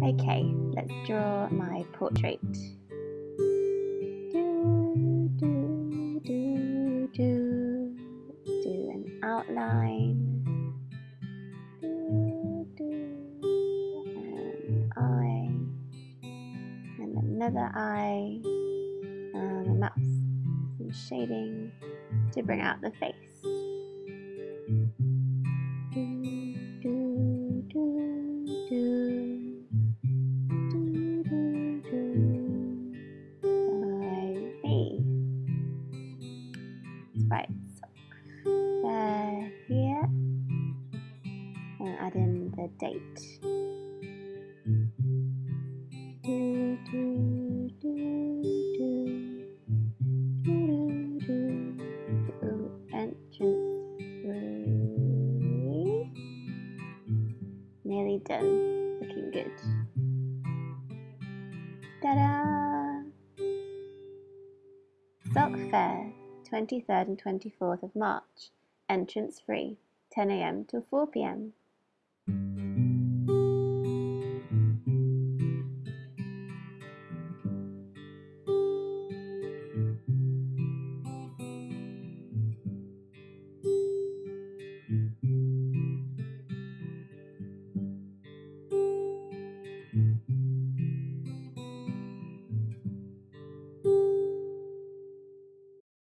Okay, let's draw my portrait. Do, do, do, do, do an outline. Do, do, an eye, and another eye, and a mouth. Some shading to bring out the face. Right sock there here and add in the date. Do, do, do, entrance nearly done. Looking good. Ta-da! Sock Fair 23rd and 24th of March. Entrance free, 10am till 4pm.